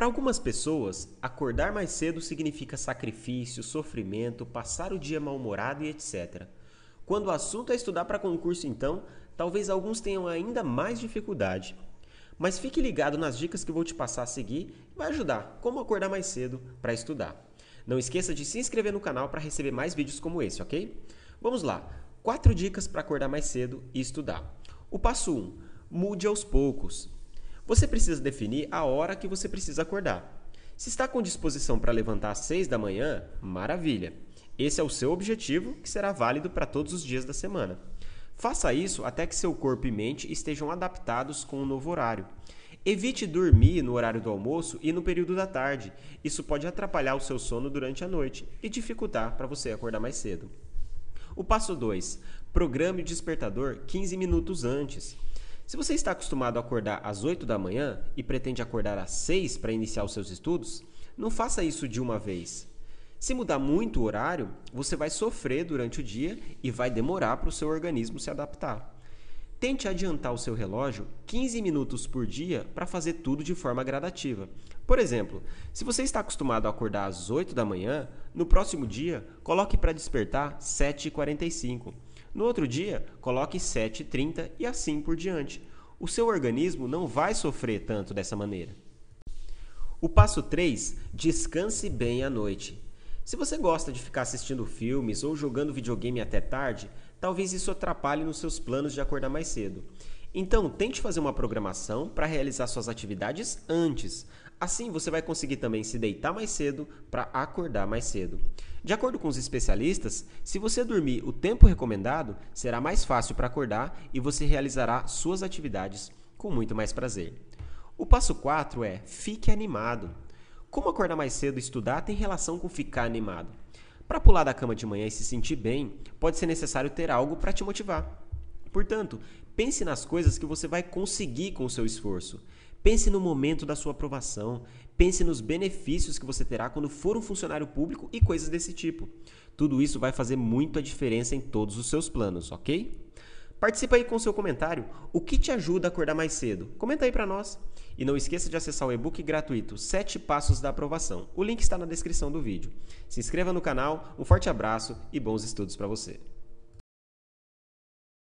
Para algumas pessoas, acordar mais cedo significa sacrifício, sofrimento, passar o dia mal-humorado e etc. Quando o assunto é estudar para concurso, então, talvez alguns tenham ainda mais dificuldade. Mas fique ligado nas dicas que vou te passar a seguir vai ajudar como acordar mais cedo para estudar. Não esqueça de se inscrever no canal para receber mais vídeos como esse, ok? Vamos lá. Quatro dicas para acordar mais cedo e estudar. O passo 1. Um, mude aos poucos. Você precisa definir a hora que você precisa acordar. Se está com disposição para levantar às 6 da manhã, maravilha. Esse é o seu objetivo, que será válido para todos os dias da semana. Faça isso até que seu corpo e mente estejam adaptados com o novo horário. Evite dormir no horário do almoço e no período da tarde. Isso pode atrapalhar o seu sono durante a noite e dificultar para você acordar mais cedo. O passo 2. Programe o despertador 15 minutos antes. Se você está acostumado a acordar às 8 da manhã e pretende acordar às 6 para iniciar os seus estudos, não faça isso de uma vez. Se mudar muito o horário, você vai sofrer durante o dia e vai demorar para o seu organismo se adaptar. Tente adiantar o seu relógio 15 minutos por dia para fazer tudo de forma gradativa. Por exemplo, se você está acostumado a acordar às 8 da manhã, no próximo dia coloque para despertar 7h45. No outro dia, coloque 7,30 e assim por diante. O seu organismo não vai sofrer tanto dessa maneira. O passo 3: descanse bem à noite. Se você gosta de ficar assistindo filmes ou jogando videogame até tarde, talvez isso atrapalhe nos seus planos de acordar mais cedo. Então, tente fazer uma programação para realizar suas atividades antes. Assim, você vai conseguir também se deitar mais cedo para acordar mais cedo. De acordo com os especialistas, se você dormir o tempo recomendado, será mais fácil para acordar e você realizará suas atividades com muito mais prazer. O passo 4 é fique animado. Como acordar mais cedo e estudar tem relação com ficar animado. Para pular da cama de manhã e se sentir bem, pode ser necessário ter algo para te motivar. Portanto, pense nas coisas que você vai conseguir com o seu esforço. Pense no momento da sua aprovação. Pense nos benefícios que você terá quando for um funcionário público e coisas desse tipo. Tudo isso vai fazer muito a diferença em todos os seus planos, ok? Participa aí com seu comentário. O que te ajuda a acordar mais cedo? Comenta aí para nós. E não esqueça de acessar o e-book gratuito 7 Passos da Aprovação. O link está na descrição do vídeo. Se inscreva no canal, um forte abraço e bons estudos para você.